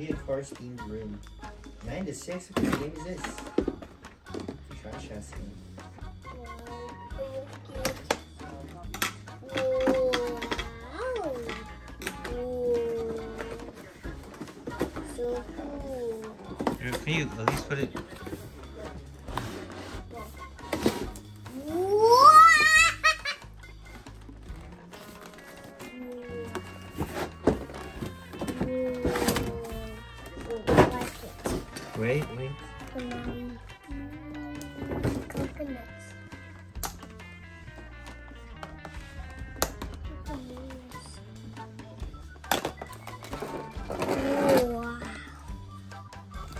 Need a car themed room. Nine to six. What kind of game is this? Trash ass game. So cool. Here, Can you at least put it? Wait, wait. Coconuts. Wow.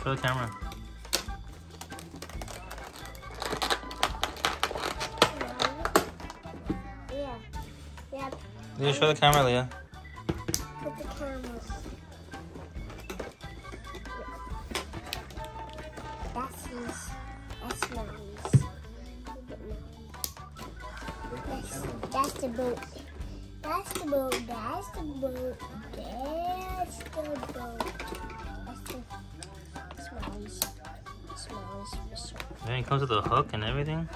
Show the camera. Yeah. Yep. Leah, show the camera, Leah. Put the cameras. That's his. That's Maui's. That's, that's the boat. That's the boat. That's the boat. That's the boat. That's the. That's Maui's for it comes with a hook and everything.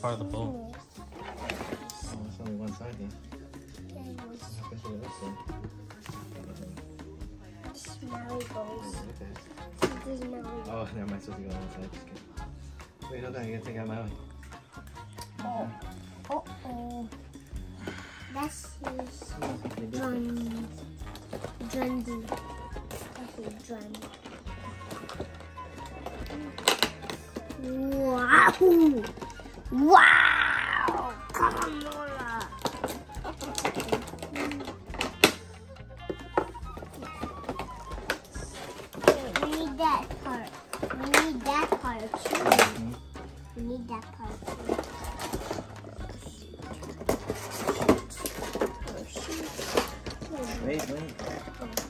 Part of the boat. Oh, it's only one side then. Smelly is smelly Oh, never mind. Supposed to go on one side. Just kidding. Wait, hold on. You gotta take out my way. Oh. Uh oh. That's his drum. Drum. His drum. Wow! Wow! Come on, Lola. We need that part. We need that part too. Mhm. We need that part too. Wait, wait.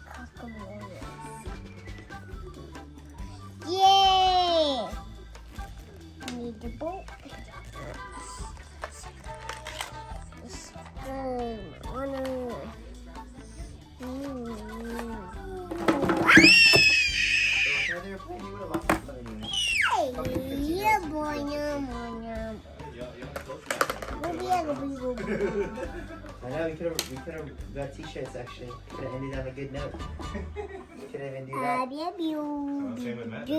Right there, you would have lost the phone. Hey, yeah, boy, yum, yum, yum. I know we could have we could have got t-shirts actually. Could have ended on a good note. could have even do